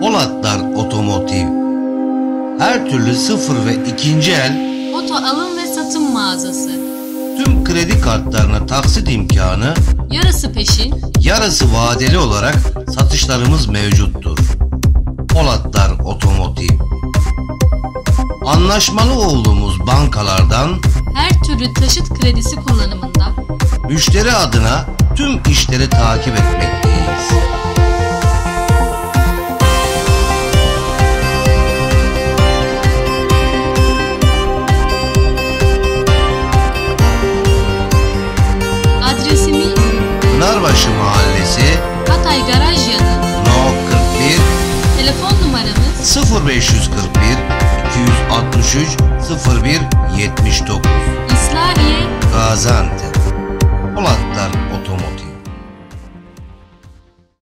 Polatlar Otomotiv. Her türlü sıfır ve ikinci el Oto alım ve satım mağazası. tüm kredi kartlarına taksit imkanı, Yarısı peşin, yarısı vadeli olarak satışlarımız mevcuttur. Polatlar Otomotiv. Anlaşmalı olduğumuz bankalardan her türlü taşıt kredisi kullanımında müşteri adına tüm işleri takip etmekteyiz. Pınarbaşı Mahallesi. Hatay Garaj yanı. No 41 Telefon numaramız? 0541 263 01 79 İslahiye. Gaziantep